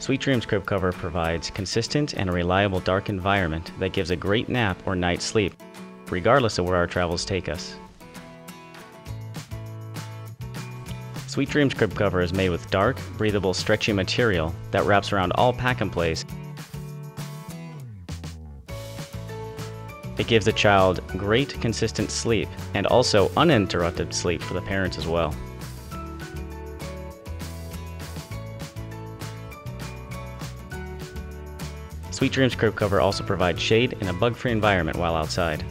Sweet Dreams crib cover provides consistent and reliable dark environment that gives a great nap or night sleep, regardless of where our travels take us. Sweet Dreams crib cover is made with dark, breathable, stretchy material that wraps around all pack and plays. It gives the child great consistent sleep and also uninterrupted sleep for the parents as well. Sweet Dreams crib cover also provides shade and a bug-free environment while outside.